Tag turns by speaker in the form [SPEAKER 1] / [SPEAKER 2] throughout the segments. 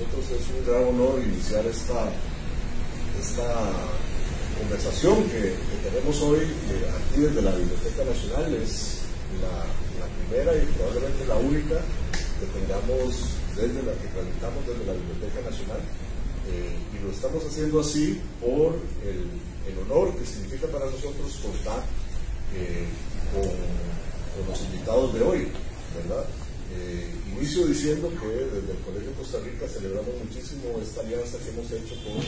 [SPEAKER 1] nosotros es un gran honor iniciar esta, esta conversación que, tenemos hoy aquí desde la Biblioteca Nacional. Es la, primera y probablemente la única que tengamos desde la que transmitamos desde la Biblioteca Nacional. Eh, y lo estamos haciendo así por el, el, honor que significa para nosotros contar eh, con, con los invitados de hoy, ¿verdad? Eh, inicio diciendo que desde el Colegio de Costa Rica celebramos muchísimo esta alianza que hemos hecho con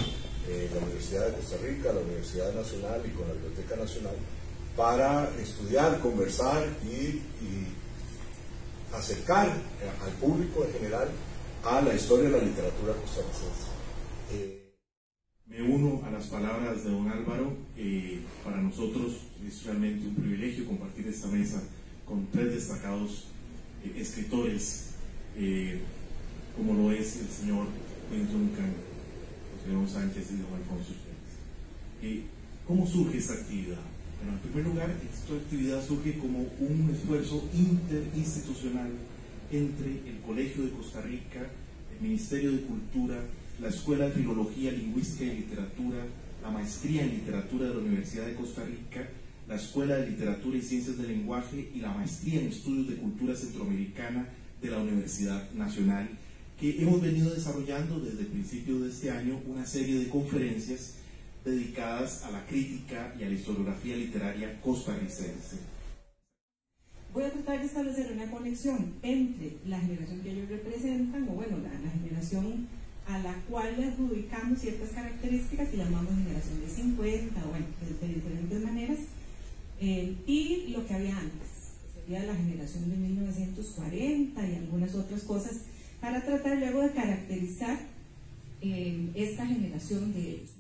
[SPEAKER 1] eh, la Universidad de Costa Rica, la Universidad Nacional y con la Biblioteca Nacional para estudiar, conversar y, acercar al público en general a la historia de la literatura costarricense.
[SPEAKER 2] Eh, me uno a las palabras de don Álvaro. para nosotros es realmente un privilegio compartir esta mesa con tres destacados eh, escritores, eh, como lo es el señor Quentin Cano, José León Sánchez y don Alfonso eh, ¿Cómo surge esta actividad? Bueno, en primer lugar, esta actividad surge como un esfuerzo interinstitucional entre el Colegio de Costa Rica, el Ministerio de Cultura, la Escuela de Filología, Lingüística y Literatura, la Maestría en Literatura de la Universidad de Costa Rica la Escuela de Literatura y Ciencias del Lenguaje y la Maestría en Estudios de Cultura Centroamericana de la Universidad Nacional, que hemos venido desarrollando desde el principio de este año una serie de conferencias dedicadas a la crítica y a la historiografía literaria costarricense.
[SPEAKER 3] Voy a tratar de establecer una conexión entre la generación que ellos representan, o bueno, la, generación a la cual le adjudicamos ciertas características que llamamos generación de 50, bueno, de diferentes maneras, eh, y lo que había antes, de 1940 y algunas otras cosas, para tratar luego de caracterizar eh, esta generación de ellos.